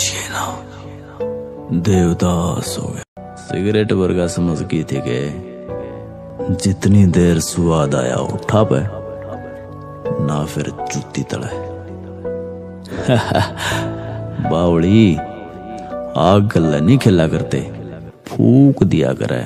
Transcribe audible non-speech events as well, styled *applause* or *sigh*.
अच्छी देवदास हो गया। सिगरेट वर्गा समझ गई थी के जितनी देर स्वाद आया, उठा पे, ना फिर जूती तले *laughs* बावड़ी, आग गल्ला नहीं खेला करते, फूक दिया करे।